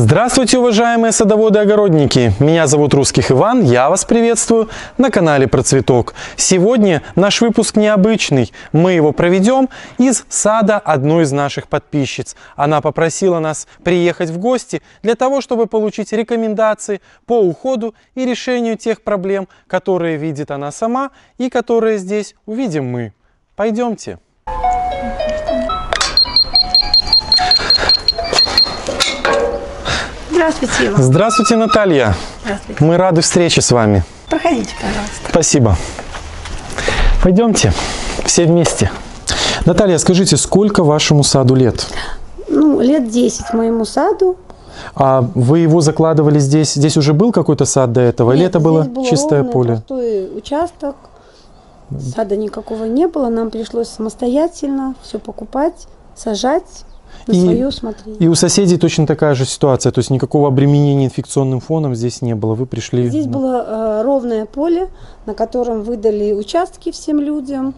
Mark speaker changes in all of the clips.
Speaker 1: Здравствуйте, уважаемые садоводы и огородники! Меня зовут Русских Иван, я вас приветствую на канале Процветок. Сегодня наш выпуск необычный. Мы его проведем из сада одной из наших подписчиц. Она попросила нас приехать в гости для того, чтобы получить рекомендации по уходу и решению тех проблем, которые видит она сама и которые здесь увидим мы. Пойдемте.
Speaker 2: Здравствуйте, Ива.
Speaker 1: Здравствуйте, Наталья.
Speaker 2: Здравствуйте.
Speaker 1: Мы рады встрече с вами.
Speaker 2: Проходите, пожалуйста.
Speaker 1: Спасибо. Пойдемте все вместе. Наталья, скажите, сколько вашему саду лет?
Speaker 2: Ну, лет 10 моему саду.
Speaker 1: А вы его закладывали здесь? Здесь уже был какой-то сад до этого? Или
Speaker 2: Нет,
Speaker 1: это было
Speaker 2: здесь был
Speaker 1: чистое
Speaker 2: ровный,
Speaker 1: поле?
Speaker 2: Простой участок. Сада никакого не было. Нам пришлось самостоятельно все покупать, сажать, на
Speaker 1: И-. И у соседей точно такая же ситуация, то есть никакого обременения инфекционным фоном здесь не было. Вы пришли.
Speaker 2: Здесь
Speaker 1: на-
Speaker 2: было э, ровное поле, на котором выдали участки всем людям,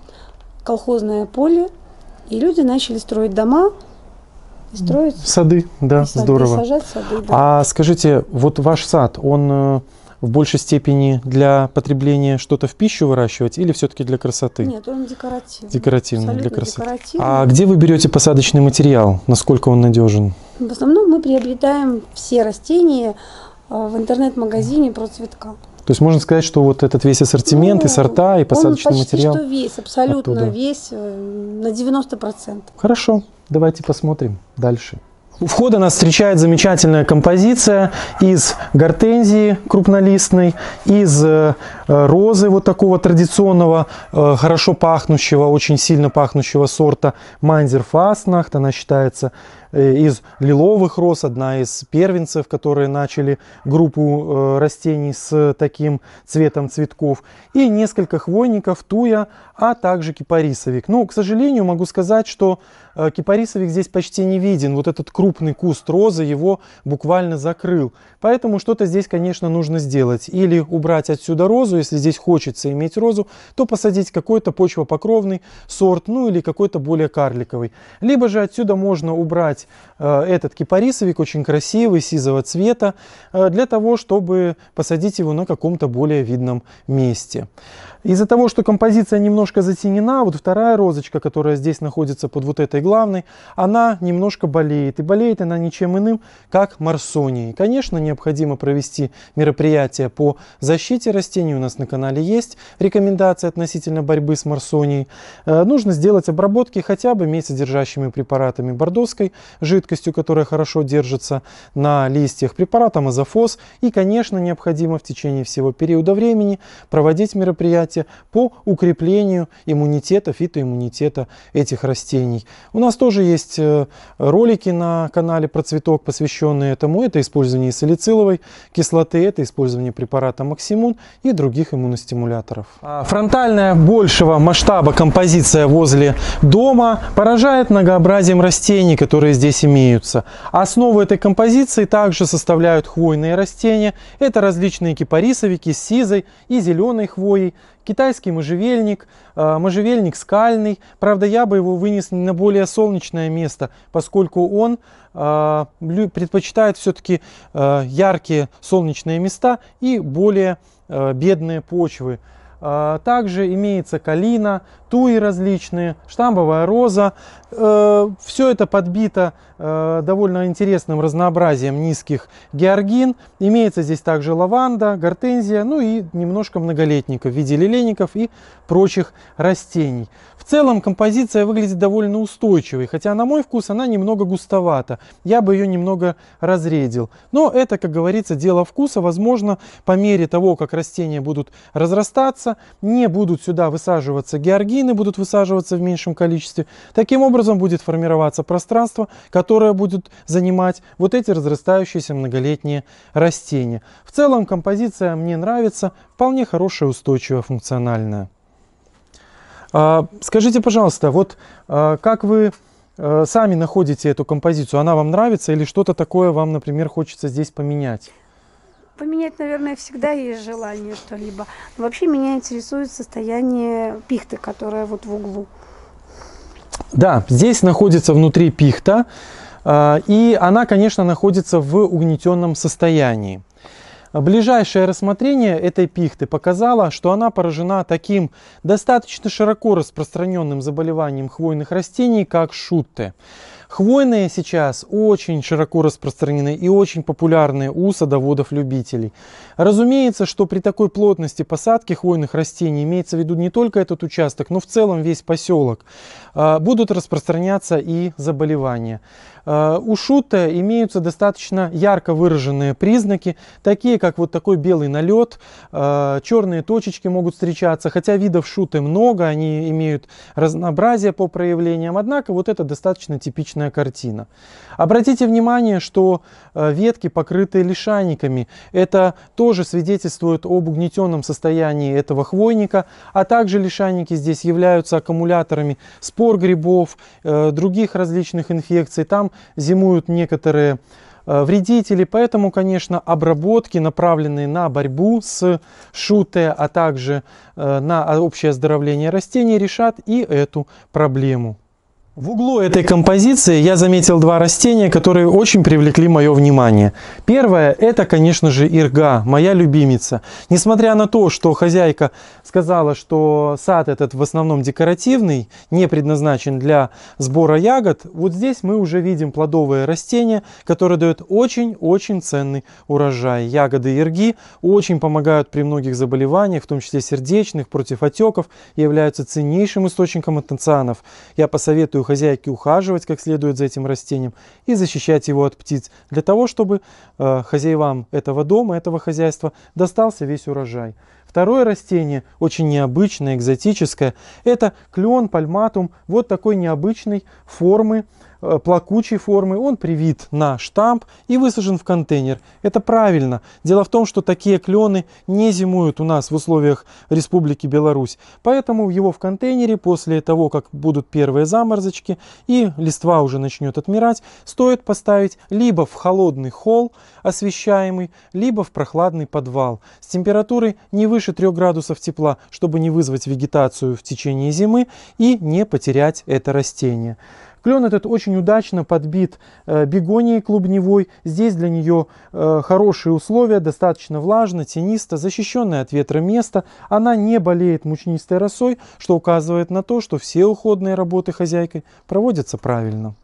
Speaker 2: колхозное поле, и люди начали строить дома, и строить
Speaker 1: сады, да,
Speaker 2: сады,
Speaker 1: здорово.
Speaker 2: сажать сады. да.
Speaker 1: А скажите, вот ваш сад, он э, в большей степени для потребления что-то в пищу выращивать или все-таки для красоты?
Speaker 2: Нет, он декоративный.
Speaker 1: Декоративный, для красоты.
Speaker 2: декоративный.
Speaker 1: А где вы берете посадочный материал? Насколько он надежен?
Speaker 2: В основном мы приобретаем все растения э, в интернет-магазине «Процветка».
Speaker 1: То есть можно сказать, что вот этот весь ассортимент и
Speaker 2: Ну,
Speaker 1: сорта, и посадочный
Speaker 2: Он почти
Speaker 1: материал.
Speaker 2: что весь, абсолютно
Speaker 1: оттуда.
Speaker 2: весь, э, на 90%.
Speaker 1: Хорошо, давайте посмотрим дальше. У входа нас встречает замечательная композиция из гортензии крупнолистной, из э, розы вот такого традиционного, э, хорошо пахнущего, очень сильно пахнущего сорта Майнзер Фастнахт. Она считается э, из лиловых роз, одна из первенцев, которые начали группу растений с таким цветом цветков. И несколько хвойников, туя, а также кипарисовик. Ну, к сожалению, могу сказать, что кипарисовик здесь почти не виден. Вот этот крупный куст розы его буквально закрыл. Поэтому что-то здесь, конечно, нужно сделать. Или убрать отсюда розу, если здесь хочется иметь розу, то посадить какой-то почвопокровный сорт, ну или какой-то более карликовый. Либо же отсюда можно убрать э, этот кипарисовик, очень красивый, сизого цвета, э, для того, чтобы посадить его на каком-то более видном месте. Из-за того, что композиция немножко затенена, вот вторая розочка, которая здесь находится под вот этой главной, она немножко болеет. И болеет она ничем иным, как марсонией. Конечно, необходимо провести мероприятие по защите растений. У нас на канале есть рекомендации относительно борьбы с марсонией. Э, Нужно сделать обработки хотя бы месяцедержащими препаратами бордовской жидкостью, которая хорошо держится на листьях, препаратом азофос. И, конечно, необходимо в течение всего периода времени проводить мероприятия по укреплению иммунитета, фитоиммунитета этих растений. У нас тоже есть э, ролики на канале Процветок, посвященные этому. Это использование салициловой кислоты, это использование препарата Максимун и других иммуностимуляторов. А Фронтальная большего масштаба композиция возле дома поражает многообразием растений, которые здесь имеются. Основу этой композиции также составляют хвойные растения. Это различные кипарисовики с сизой и зеленой хвоей, китайский можжевельник, э, можжевельник скальный. Правда, я бы его вынес на более солнечное место, поскольку он э, предпочитает все-таки э, яркие солнечные места и более бедные почвы. А, Также имеется калина, туи различные, штамбовая роза. Все это подбито э, довольно интересным разнообразием низких георгин. Имеется здесь также лаванда, гортензия, ну и немножко многолетников в виде лилейников и прочих растений. В целом композиция выглядит довольно устойчивой, хотя на мой вкус она немного густовата. Я бы ее немного разредил. Но это, как говорится, дело вкуса. Возможно, по мере того, как растения будут разрастаться, не будут сюда высаживаться георгины, будут высаживаться в меньшем количестве. Таким образом будет формироваться пространство, которое будет занимать вот эти разрастающиеся многолетние растения. В целом композиция мне нравится, вполне хорошая, устойчивая, функциональная. А, Скажите, пожалуйста, вот а, как вы э, сами находите эту композицию? Она вам нравится или что-то такое вам, например, хочется здесь поменять?
Speaker 2: Поменять, наверное, всегда есть желание что-либо. Вообще меня интересует состояние пихты, которая вот в углу.
Speaker 1: Да, здесь находится внутри пихта. А, и она, конечно, находится в угнетенном состоянии. Ближайшее рассмотрение этой пихты показало, что она поражена таким достаточно широко распространенным заболеванием хвойных растений, как шутте. Хвойные сейчас очень широко распространены и очень популярны у садоводов-любителей. Разумеется, что при такой плотности посадки хвойных растений, имеется в виду не только этот участок, но в целом весь поселок, а, будут распространяться и заболевания. А, у шута имеются достаточно ярко выраженные признаки, такие как вот такой белый налет, а, черные точечки могут встречаться, хотя видов шуты много, они имеют разнообразие по проявлениям, однако вот это достаточно типичная картина. Обратите внимание, что а, ветки покрыты лишайниками, это тоже свидетельствует об угнетенном состоянии этого хвойника, а также лишайники здесь являются аккумуляторами спор грибов, э, других различных инфекций, там зимуют некоторые э, вредители, поэтому, конечно, обработки, направленные на борьбу с шуте, а также э, на общее оздоровление растений, решат и эту проблему. В углу этой композиции я заметил два растения, которые очень привлекли мое внимание. Первое, это, конечно же, ирга, моя любимица. Несмотря на то, что хозяйка сказала, что сад этот в основном декоративный, не предназначен для сбора ягод, вот здесь мы уже видим плодовое растение, которое дает очень-очень ценный урожай. Ягоды ирги очень помогают при многих заболеваниях, в том числе сердечных, против отеков, являются ценнейшим источником антоцианов. Я посоветую хозяйке ухаживать как следует за этим растением и защищать его от птиц, для того, чтобы э, хозяевам этого дома, этого хозяйства достался весь урожай. Второе растение, очень необычное, экзотическое, это клен пальматум, вот такой необычной формы, плакучей формы, он привит на штамп и высажен в контейнер. Это правильно. Дело в том, что такие клены не зимуют у нас в условиях Республики Беларусь. Поэтому его в контейнере после того, как будут первые заморозочки и листва уже начнет отмирать, стоит поставить либо в холодный холл освещаемый, либо в прохладный подвал с температурой не выше 3 градусов тепла, чтобы не вызвать вегетацию в течение зимы и не потерять это растение. Клен этот очень удачно подбит э, бегонией клубневой. Здесь для нее э, хорошие условия, достаточно влажно, тенисто, защищенное от ветра место. Она не болеет мучнистой росой, что указывает на то, что все уходные работы хозяйкой проводятся правильно.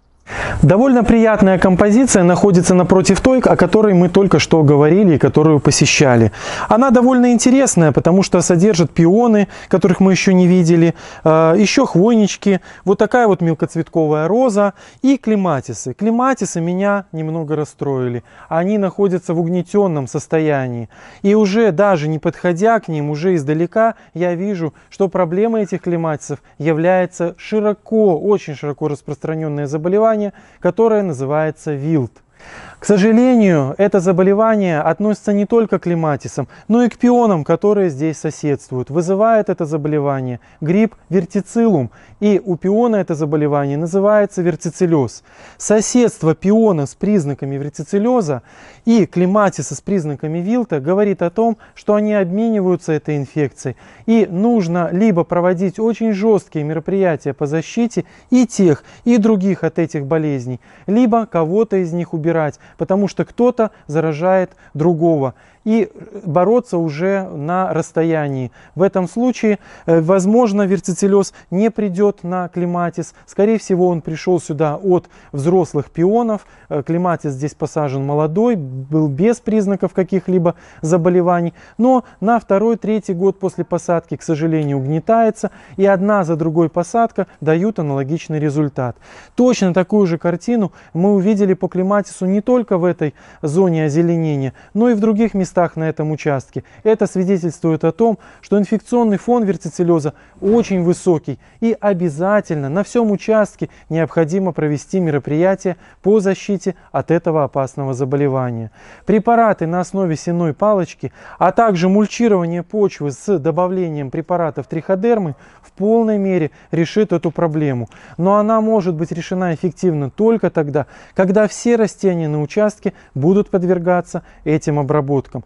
Speaker 1: Довольно приятная композиция находится напротив той, о которой мы только что говорили и которую посещали. Она довольно интересная, потому что содержит пионы, которых мы еще не видели, а, еще хвойнички, вот такая вот мелкоцветковая роза и клематисы. Клематисы меня немного расстроили. Они находятся в угнетенном состоянии. И уже даже не подходя к ним, уже издалека я вижу, что проблема этих клематисов является широко, очень широко распространенное заболевание, которое называется ВИЛТ. К сожалению, это заболевание относится не только к клематисам, но и к пионам, которые здесь соседствуют. Вызывает это заболевание грипп вертицилум, и у пиона это заболевание называется вертицилез. Соседство пиона с признаками вертицилеза и клематиса с признаками вилта говорит о том, что они обмениваются этой инфекцией. И нужно либо проводить очень жесткие мероприятия по защите и тех, и других от этих болезней, либо кого-то из них убирать, потому что кто-то заражает другого и бороться уже на расстоянии. В этом случае, э, возможно, верцицелез не придет на клематис. Скорее всего, он пришел сюда от взрослых пионов. Э, клематис здесь посажен молодой, был без признаков каких-либо заболеваний. Но на второй-третий год после посадки, к сожалению, угнетается. И одна за другой посадка дают аналогичный результат. Точно такую же картину мы увидели по клематису не только в этой зоне озеленения, но и в других местах местах на этом участке. Это свидетельствует о том, что инфекционный фон вертицеллеза очень высокий и обязательно на всем участке необходимо провести мероприятие по защите от этого опасного заболевания. Препараты на основе сенной палочки, а также мульчирование почвы с добавлением препаратов триходермы в полной мере решит эту проблему. Но она может быть решена эффективно только тогда, когда все растения на участке будут подвергаться этим обработкам.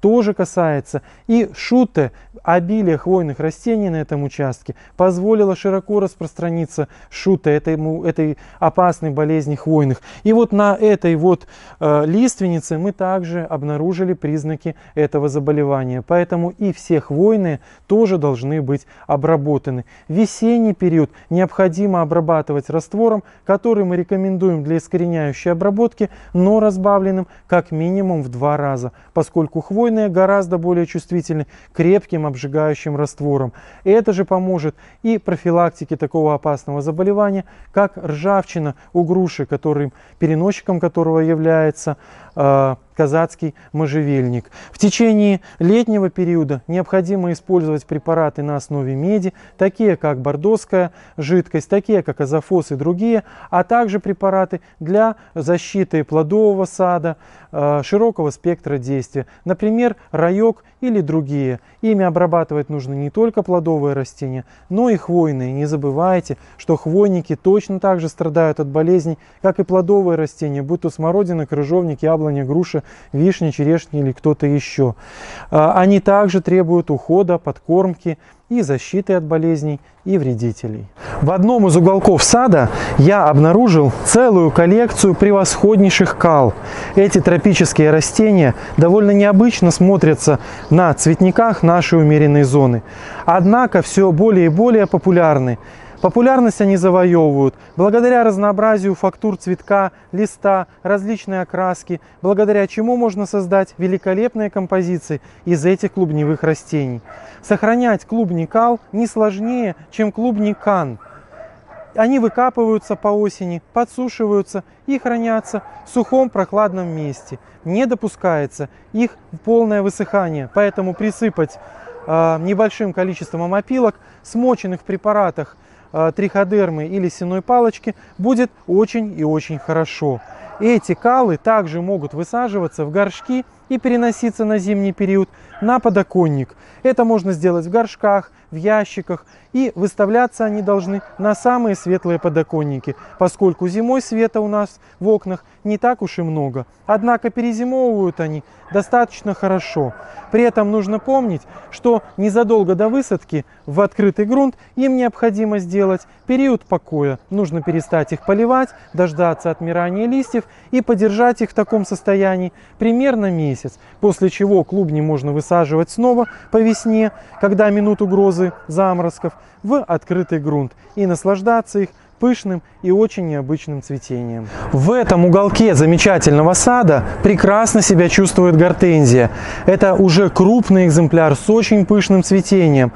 Speaker 1: тоже касается. И шуте, обилие хвойных растений на этом участке, позволило широко распространиться шуте, этому, этой опасной болезни хвойных. И вот на этой вот э, лиственнице мы также обнаружили признаки этого заболевания. Поэтому и все хвойные тоже должны быть обработаны. Весенний период необходимо обрабатывать раствором, который мы рекомендуем для искореняющей обработки, но разбавленным как минимум в два раза, поскольку хвойные Хвойные гораздо более чувствительны крепким обжигающим растворам. Это же поможет и профилактике такого опасного заболевания, как ржавчина у груши, которым, переносчиком которого является э, казацкий можжевельник. В течение летнего периода необходимо использовать препараты на основе меди, такие как бордоская жидкость, такие как азофос и другие, а также препараты для защиты плодового сада, э, широкого спектра действия, например, райок или другие. Ими обрабатывать нужно не только плодовые растения, но и хвойные. Не забывайте, что хвойники точно так же страдают от болезней, как и плодовые растения, будь то смородина, крыжовник, яблоня, груша вишни, черешни или кто-то еще. А, они также требуют ухода, подкормки и защиты от болезней и вредителей. В одном из уголков сада я обнаружил целую коллекцию превосходнейших кал. Эти тропические растения довольно необычно смотрятся на цветниках нашей умеренной зоны. Однако все более и более популярны Популярность они завоевывают благодаря разнообразию фактур цветка, листа, различной окраски, благодаря чему можно создать великолепные композиции из этих клубневых растений. Сохранять клубни кал не сложнее, чем клубни кан. Они выкапываются по осени, подсушиваются и хранятся в сухом прохладном месте. Не допускается их полное высыхание, поэтому присыпать э, небольшим количеством опилок, смоченных в препаратах триходермы или сеной палочки будет очень и очень хорошо. Эти калы также могут высаживаться в горшки и переноситься на зимний период на подоконник. Это можно сделать в горшках, в ящиках и выставляться они должны на самые светлые подоконники, поскольку зимой света у нас в окнах не так уж и много. Однако перезимовывают они достаточно хорошо. При этом нужно помнить, что незадолго до высадки в открытый грунт им необходимо сделать период покоя. Нужно перестать их поливать, дождаться отмирания листьев и подержать их в таком состоянии примерно месяц, после чего клубни можно высаживать снова по весне, когда минут угрозы заморозков, в открытый грунт и наслаждаться их пышным и очень необычным цветением. В этом уголке замечательного сада прекрасно себя чувствует гортензия. Это уже крупный экземпляр с очень пышным цветением.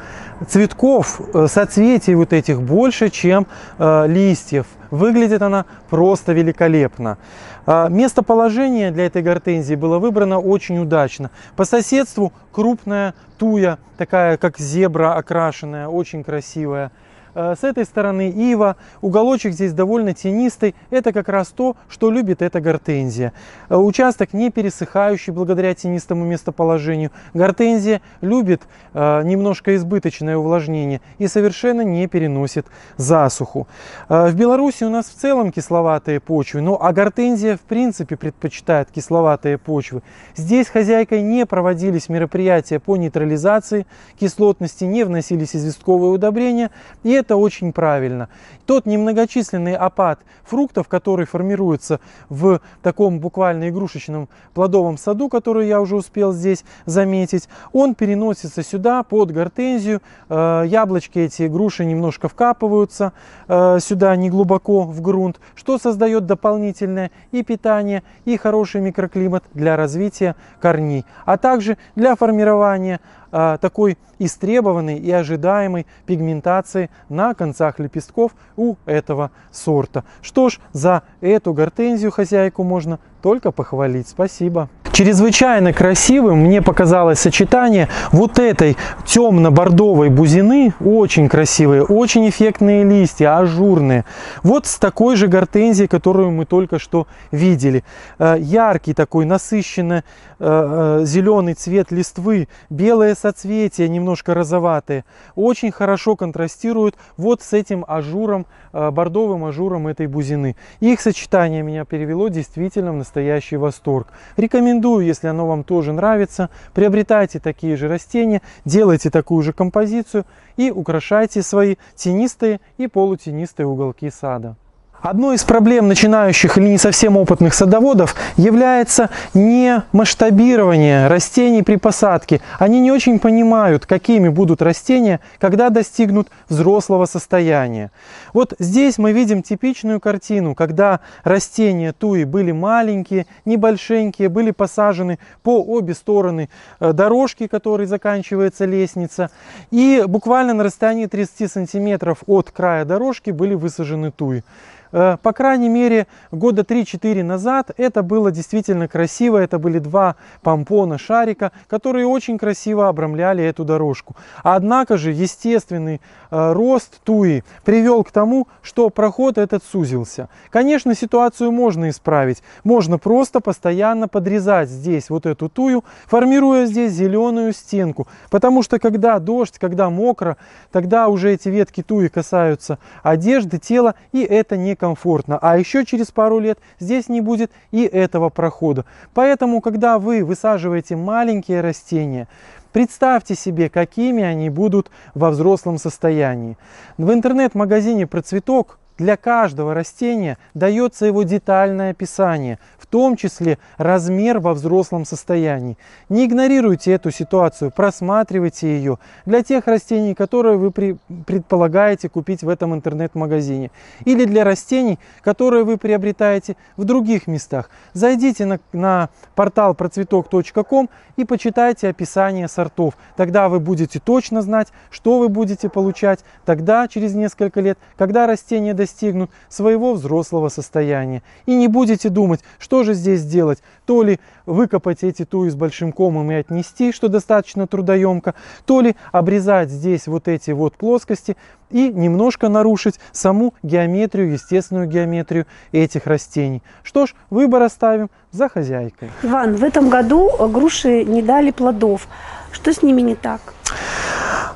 Speaker 1: Цветков, э, соцветий вот этих больше, чем э, листьев. Выглядит она просто великолепно. Э, местоположение для этой гортензии было выбрано очень удачно. По соседству крупная туя, такая как зебра окрашенная, очень красивая. Э, с этой стороны ива, уголочек здесь довольно тенистый. Это как раз то, что любит эта гортензия. Э, участок не пересыхающий благодаря тенистому местоположению. Гортензия любит э, немножко избыточное увлажнение и совершенно не переносит засуху. В Беларуси у нас в целом кисловатые почвы, но а гортензия в принципе предпочитает кисловатые почвы. Здесь хозяйкой не проводились мероприятия по нейтрализации кислотности, не вносились известковые удобрения. И это очень правильно. Тот немногочисленный опад фруктов, который формируется в таком буквально игрушечном плодовом саду, который я уже успел здесь заметить, он переносится сюда под гортензию. Э, яблочки эти груши немножко вкапываются э, сюда не глубоко в грунт, что создает дополнительное и питание, и хороший микроклимат для развития корней, а также для формирования такой истребованной и ожидаемой пигментации на концах лепестков у этого сорта. Что ж, за эту гортензию хозяйку можно только похвалить. Спасибо. Чрезвычайно красивым мне показалось сочетание вот этой темно-бордовой бузины, очень красивые, очень эффектные листья, ажурные, вот с такой же гортензией, которую мы только что видели. Э, яркий такой, насыщенно э, э, зеленый цвет листвы, белые соцветия, немножко розоватые, очень хорошо контрастируют вот с этим ажуром, бордовым ажуром этой бузины. Их сочетание меня перевело действительно в настоящий восторг. Рекомендую Рекомендую, если оно вам тоже нравится, приобретайте такие же растения, делайте такую же композицию и украшайте свои тенистые и полутенистые уголки сада. Одной из проблем начинающих или не совсем опытных садоводов является не масштабирование растений при посадке. Они не очень понимают, какими будут растения, когда достигнут взрослого состояния. Вот здесь мы видим типичную картину, когда растения туи были маленькие, небольшенькие, были посажены по обе стороны э, дорожки, которой заканчивается лестница. И буквально на расстоянии 30 сантиметров от края дорожки были высажены туи. Э, по крайней мере, года 3-4 назад это было действительно красиво. Это были два помпона шарика, которые очень красиво обрамляли эту дорожку. Однако же естественный э, рост туи привел к тому, что проход этот сузился. Конечно, ситуацию можно исправить. Можно просто постоянно подрезать здесь вот эту тую, формируя здесь зеленую стенку. Потому что когда дождь, когда мокро, тогда уже эти ветки туи касаются одежды, тела, и это не комфортно. А еще через пару лет здесь не будет и этого прохода. Поэтому, когда вы высаживаете маленькие растения, Представьте себе, какими они будут во взрослом состоянии. В интернет-магазине про цветок для каждого растения дается его детальное описание, в том числе размер во взрослом состоянии. Не игнорируйте эту ситуацию, просматривайте ее для тех растений, которые вы предполагаете купить в этом интернет-магазине. Или для растений, которые вы приобретаете в других местах. Зайдите на, на портал процветок.ком и почитайте описание сортов. Тогда вы будете точно знать, что вы будете получать тогда, через несколько лет, когда растение достигнут своего взрослого состояния. И не будете думать, что же здесь делать. То ли выкопать эти туи с большим комом и отнести, что достаточно трудоемко, то ли обрезать здесь вот эти вот плоскости и немножко нарушить саму геометрию, естественную геометрию этих растений. Что ж, выбор оставим за хозяйкой.
Speaker 2: Иван, в этом году груши не дали плодов. Что с ними не так?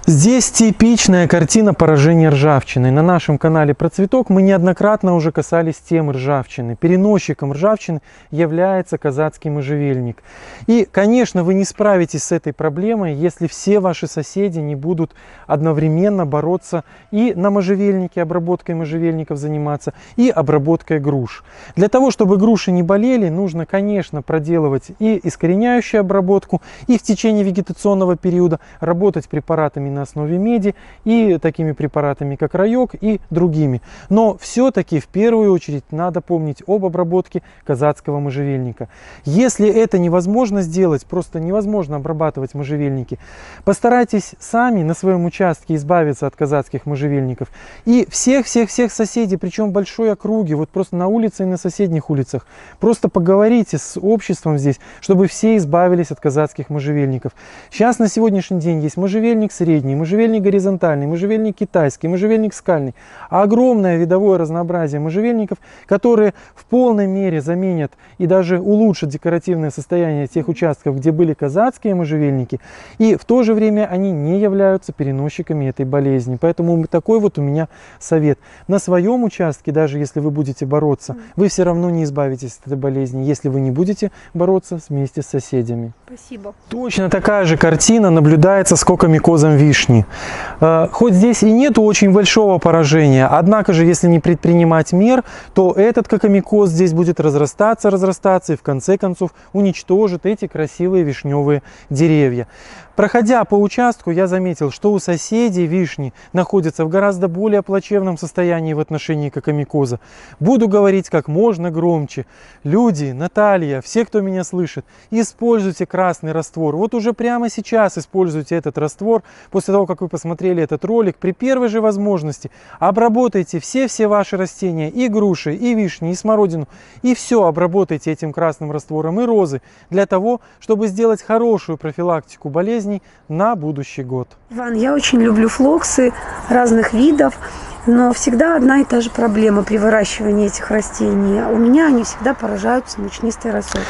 Speaker 1: Здесь типичная картина поражения ржавчиной. На нашем канале про цветок мы неоднократно уже касались темы ржавчины. Переносчиком ржавчины является казацкий можжевельник. И, конечно, вы не справитесь с этой проблемой, если все ваши соседи не будут одновременно бороться и на можжевельнике, обработкой можжевельников заниматься, и обработкой груш. Для того, чтобы груши не болели, нужно, конечно, проделывать и искореняющую обработку, и в течение вегетационного периода работать препаратами на основе меди и такими препаратами, как райок и другими. Но все-таки в первую очередь надо помнить об обработке казацкого можжевельника. Если это невозможно сделать, просто невозможно обрабатывать можжевельники, постарайтесь сами на своем участке избавиться от казацких можжевельников. И всех-всех-всех соседей, причем большой округи, вот просто на улице и на соседних улицах, просто поговорите с обществом здесь, чтобы все избавились от казацких можжевельников. Сейчас на сегодняшний день есть можжевельник средний, средний, можжевельник горизонтальный, можжевельник китайский, можжевельник скальный. Огромное видовое разнообразие можжевельников, которые в полной мере заменят и даже улучшат декоративное состояние тех участков, где были казацкие можжевельники. И в то же время они не являются переносчиками этой болезни. Поэтому такой вот у меня совет. На своем участке, даже если вы будете бороться, вы все равно не избавитесь от этой болезни, если вы не будете бороться вместе с соседями.
Speaker 2: Спасибо.
Speaker 1: Точно такая же картина наблюдается с кокомикозом вишни вишни. Э, хоть здесь и нету очень большого поражения, однако же, если не предпринимать мер, то этот кокомикоз здесь будет разрастаться, разрастаться и в конце концов уничтожит эти красивые вишневые деревья. Проходя по участку, я заметил, что у соседей вишни находятся в гораздо более плачевном состоянии в отношении кокомикоза. Буду говорить как можно громче. Люди, Наталья, все, кто меня слышит, используйте красный раствор. Вот уже прямо сейчас используйте этот раствор. После того, как вы посмотрели этот ролик, при первой же возможности обработайте все-все ваши растения, и груши, и вишни, и смородину, и все обработайте этим красным раствором, и розы, для того, чтобы сделать хорошую профилактику болезни болезней на будущий год.
Speaker 2: Иван, я очень люблю флоксы разных видов, но всегда одна и та же проблема при выращивании этих растений. У меня они всегда поражаются мучнистой росой.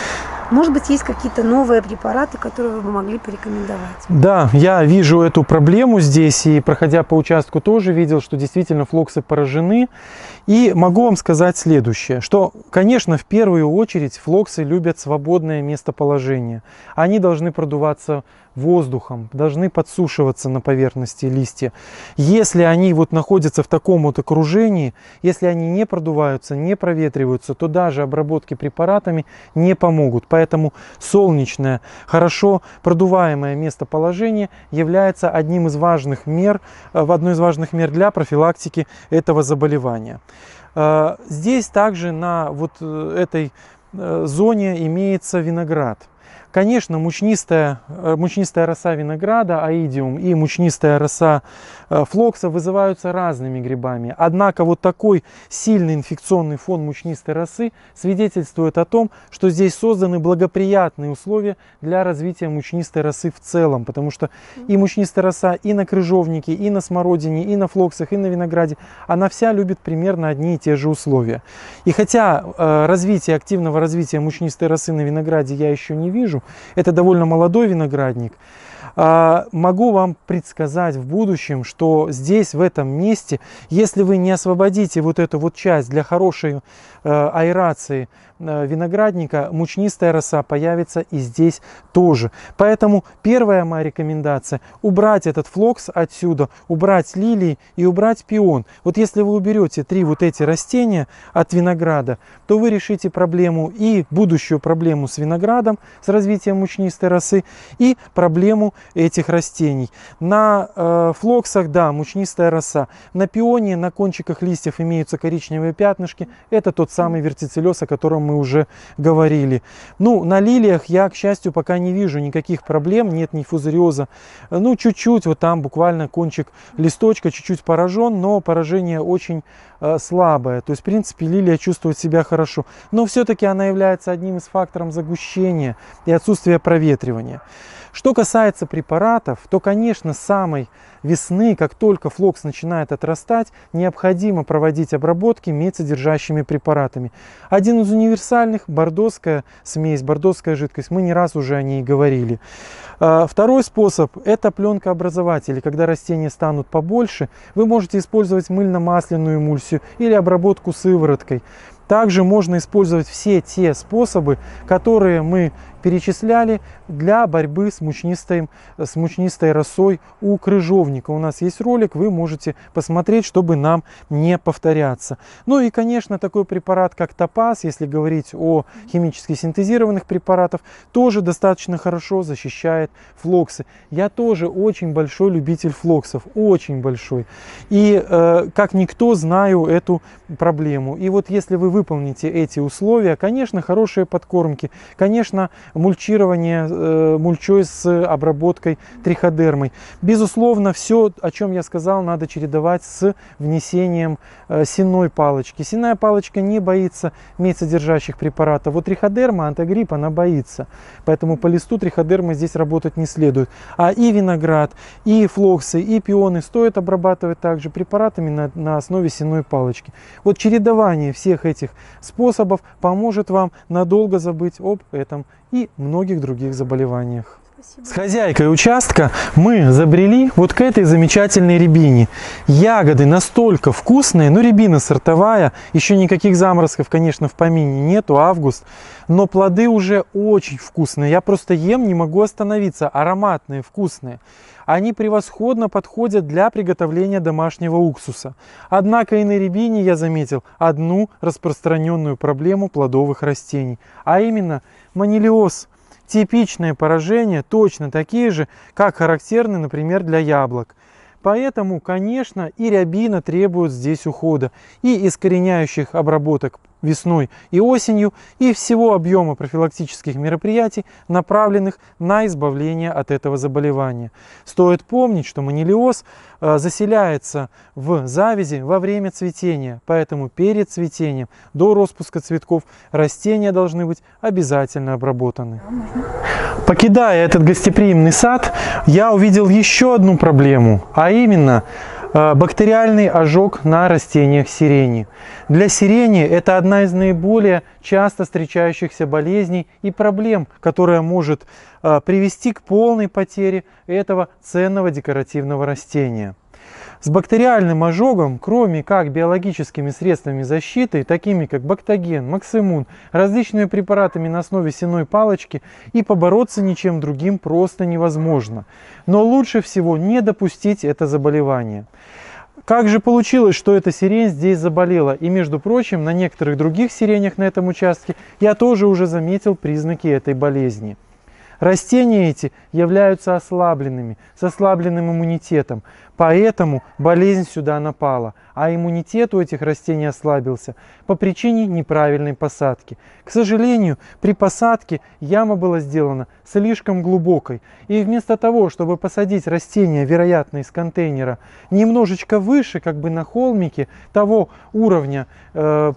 Speaker 2: Может быть, есть какие-то новые препараты, которые вы бы могли порекомендовать?
Speaker 1: Да, я вижу эту проблему здесь и проходя по участку тоже видел, что действительно флоксы поражены. И могу вам сказать следующее, что, конечно, в первую очередь флоксы любят свободное местоположение. Они должны продуваться воздухом, должны подсушиваться на поверхности листья. Если они вот находятся в таком вот окружении, если они не продуваются, не проветриваются, то даже обработки препаратами не помогут. Поэтому солнечное, хорошо продуваемое местоположение является одним из важных мер, э, в одной из важных мер для профилактики этого заболевания. Э, здесь также на вот э, этой зоне имеется виноград. Конечно, мучнистая, э, мучнистая роса винограда, аидиум, и мучнистая роса э, флокса вызываются разными грибами. Однако вот такой сильный инфекционный фон мучнистой росы свидетельствует о том, что здесь созданы благоприятные условия для развития мучнистой росы в целом. Потому что и мучнистая роса и на крыжовнике, и на смородине, и на флоксах, и на винограде, она вся любит примерно одни и те же условия. И хотя э, развитие, активного развития мучнистой росы на винограде я еще не вижу, это довольно молодой виноградник. А, могу вам предсказать в будущем, что здесь, в этом месте, если вы не освободите вот эту вот часть для хорошей э, аэрации э, виноградника, мучнистая роса появится и здесь тоже. Поэтому первая моя рекомендация – убрать этот флокс отсюда, убрать лилии и убрать пион. Вот если вы уберете три вот эти растения от винограда, то вы решите проблему и будущую проблему с виноградом, с развитием мучнистой росы, и проблему этих растений. На э, флоксах, да, мучнистая роса. На пионе, на кончиках листьев имеются коричневые пятнышки. Это тот самый вертицелез, о котором мы уже говорили. Ну, на лилиях я, к счастью, пока не вижу никаких проблем, нет ни фузариоза. Ну, чуть-чуть, вот там буквально кончик листочка чуть-чуть поражен, но поражение очень э, слабое. То есть, в принципе, лилия чувствует себя хорошо. Но все-таки она является одним из факторов загущения и отсутствия проветривания. Что касается препаратов, то, конечно, с самой весны, как только флокс начинает отрастать, необходимо проводить обработки медсодержащими препаратами. Один из универсальных – бордоская смесь, бордоская жидкость. Мы не раз уже о ней говорили. А, второй способ – это пленкообразователи. Когда растения станут побольше, вы можете использовать мыльно-масляную эмульсию или обработку сывороткой. Также можно использовать все те способы, которые мы перечисляли для борьбы с мучнистой, с мучнистой росой у крыжовника. У нас есть ролик, вы можете посмотреть, чтобы нам не повторяться. Ну и, конечно, такой препарат, как топаз, если говорить о химически синтезированных препаратах, тоже достаточно хорошо защищает флоксы. Я тоже очень большой любитель флоксов, очень большой. И э, как никто знаю эту проблему. И вот если вы выполните эти условия, конечно, хорошие подкормки, конечно, мульчирование э, мульчой с обработкой триходермой. Безусловно, все, о чем я сказал, надо чередовать с внесением э, сенной палочки. Сенная палочка не боится медсодержащих препаратов. Вот триходерма, антагрипп, она боится. Поэтому по листу триходермы здесь работать не следует. А и виноград, и флоксы, и пионы стоит обрабатывать также препаратами на, на основе сенной палочки. Вот чередование всех этих способов поможет вам надолго забыть об этом и многих других заболеваниях. Спасибо. С хозяйкой участка мы забрели вот к этой замечательной рябине. Ягоды настолько вкусные, ну рябина сортовая, еще никаких заморозков, конечно, в помине нету, август, но плоды уже очень вкусные. Я просто ем, не могу остановиться, ароматные, вкусные. Они превосходно подходят для приготовления домашнего уксуса. Однако и на рябине я заметил одну распространенную проблему плодовых растений, а именно манилиоз – Типичные поражения точно такие же, как характерны, например, для яблок. Поэтому, конечно, и рябина требует здесь ухода и искореняющих обработок весной и осенью, и всего объема профилактических мероприятий, направленных на избавление от этого заболевания. Стоит помнить, что манилиоз э, заселяется в завязи во время цветения, поэтому перед цветением, до распуска цветков, растения должны быть обязательно обработаны. Покидая этот гостеприимный сад, я увидел еще одну проблему, а именно бактериальный ожог на растениях сирени. Для сирени это одна из наиболее часто встречающихся болезней и проблем, которая может э, привести к полной потере этого ценного декоративного растения. С бактериальным ожогом, кроме как биологическими средствами защиты, такими как бактоген, максимун, различными препаратами на основе сеной палочки, и побороться ничем другим просто невозможно. Но лучше всего не допустить это заболевание. Как же получилось, что эта сирень здесь заболела? И, между прочим, на некоторых других сиренях на этом участке я тоже уже заметил признаки этой болезни. Растения эти являются ослабленными, с ослабленным иммунитетом, поэтому болезнь сюда напала, а иммунитет у этих растений ослабился по причине неправильной посадки. К сожалению, при посадке яма была сделана слишком глубокой, и вместо того, чтобы посадить растение, вероятно, из контейнера, немножечко выше, как бы на холмике того уровня, э,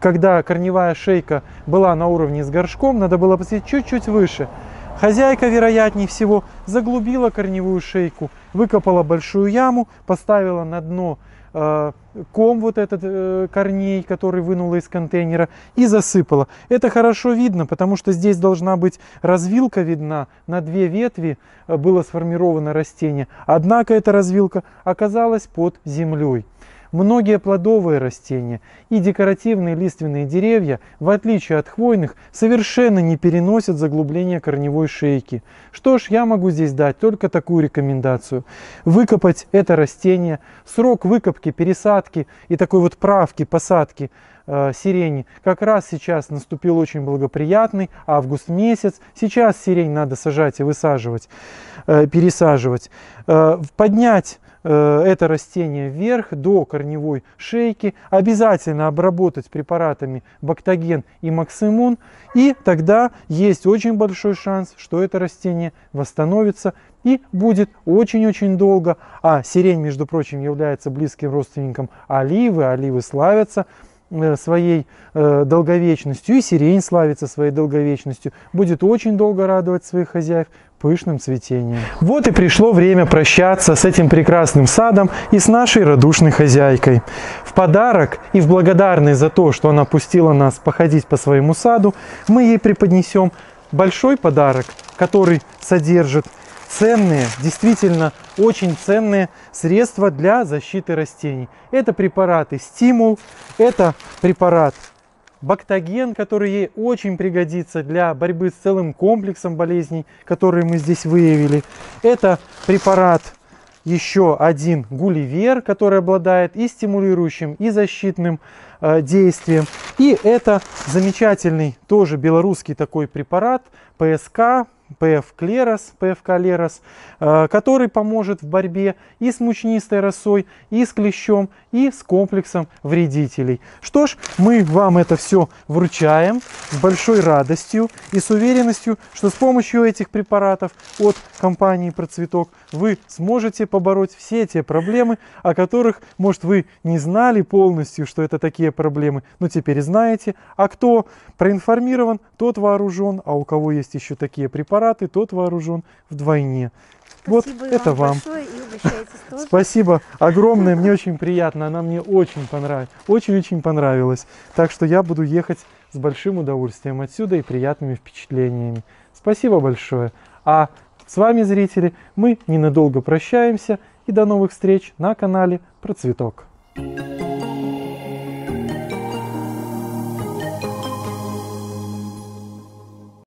Speaker 1: когда корневая шейка была на уровне с горшком, надо было посадить чуть-чуть выше – Хозяйка, вероятнее всего, заглубила корневую шейку, выкопала большую яму, поставила на дно э, ком вот этот э, корней, который вынула из контейнера, и засыпала. Это хорошо видно, потому что здесь должна быть развилка видна, на две ветви э, было сформировано растение, однако эта развилка оказалась под землей. Многие плодовые растения и декоративные лиственные деревья, в отличие от хвойных, совершенно не переносят заглубление корневой шейки. Что ж, я могу здесь дать только такую рекомендацию. Выкопать это растение, срок выкопки, пересадки и такой вот правки, посадки э, сирени как раз сейчас наступил очень благоприятный август месяц. Сейчас сирень надо сажать и высаживать, э, пересаживать. Э, поднять это растение вверх до корневой шейки, обязательно обработать препаратами бактоген и максимун, и тогда есть очень большой шанс, что это растение восстановится и будет очень-очень долго. А сирень, между прочим, является близким родственником оливы, оливы славятся э, своей э, долговечностью, и сирень славится своей долговечностью, будет очень долго радовать своих хозяев, пышным цветением. Вот и пришло время прощаться с этим прекрасным садом и с нашей радушной хозяйкой. В подарок и в благодарность за то, что она пустила нас походить по своему саду, мы ей преподнесем большой подарок, который содержит ценные, действительно очень ценные средства для защиты растений. Это препараты стимул, это препарат бактоген, который ей очень пригодится для борьбы с целым комплексом болезней, которые мы здесь выявили. Это препарат еще один гулливер, который обладает и стимулирующим, и защитным э, действием. И это замечательный тоже белорусский такой препарат ПСК, PF Клерос, PFK Лерос, э, который поможет в борьбе и с мучнистой росой, и с клещом, и с комплексом вредителей. Что ж, мы вам это все вручаем с большой радостью и с уверенностью, что с помощью этих препаратов от компании Процветок вы сможете побороть все те проблемы, о которых, может, вы не знали полностью, что это такие проблемы, но теперь знаете. А кто проинформирован, тот вооружен, а у кого есть еще такие препараты, тот вооружен вдвойне.
Speaker 2: Спасибо
Speaker 1: вот это вам.
Speaker 2: И
Speaker 1: Спасибо огромное, мне очень приятно, она мне очень понравилась, очень-очень понравилась. Так что я буду ехать с большим удовольствием отсюда и приятными впечатлениями. Спасибо большое. А с вами, зрители, мы ненадолго прощаемся и до новых встреч на канале Процветок. Thank